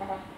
Uh-huh.